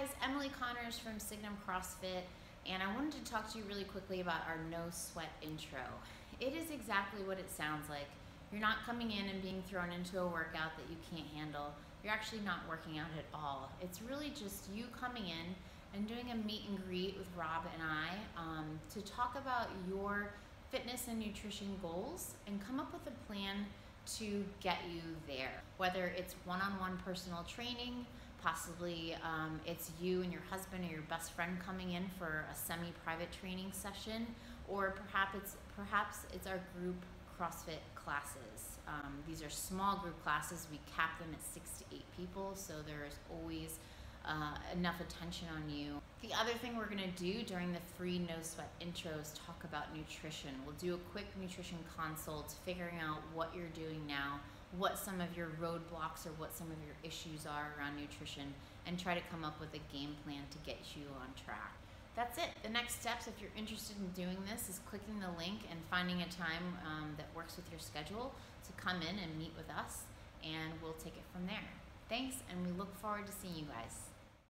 guys, Emily Connors from Signum CrossFit, and I wanted to talk to you really quickly about our no sweat intro. It is exactly what it sounds like. You're not coming in and being thrown into a workout that you can't handle. You're actually not working out at all. It's really just you coming in and doing a meet and greet with Rob and I um, to talk about your fitness and nutrition goals and come up with a plan to get you there. Whether it's one on one personal training, possibly um, it's you and your husband or your best friend coming in for a semi private training session, or perhaps it's, perhaps it's our group CrossFit classes. Um, these are small group classes. We cap them at six to eight people, so there's always uh, enough attention on you. The other thing we're gonna do during the free no sweat intros talk about nutrition. We'll do a quick nutrition consult, figuring out what you're doing now, what some of your roadblocks or what some of your issues are around nutrition, and try to come up with a game plan to get you on track. That's it. The next steps, if you're interested in doing this, is clicking the link and finding a time um, that works with your schedule to come in and meet with us, and we'll take it from there. Thanks, and we look forward to seeing you guys.